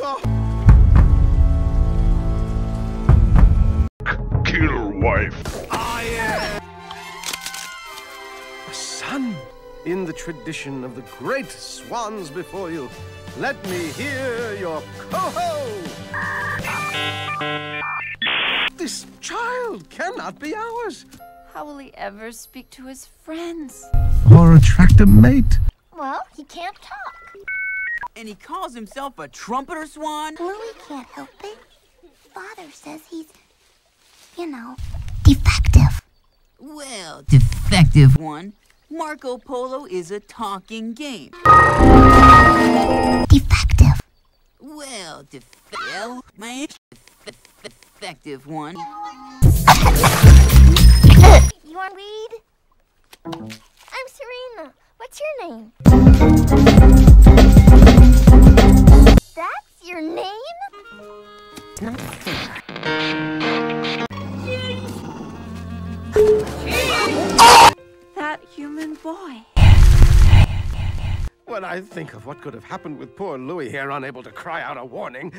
Oh. Kill wife. Ah, I am a son. In the tradition of the great swans before you, let me hear your coho. This child cannot be ours. How will he ever speak to his friends? Or attract a mate. Well, he can't talk. And he calls himself a trumpeter swan? Louis can't help it. Father says he's, you know, defective. Well, defective one. Marco Polo is a talking game. Defective. Well, defective, my defective one. You want weed? I'm Serena. What's your name? Not fair. That human boy. When I think of what could have happened with poor Louis here, unable to cry out a warning,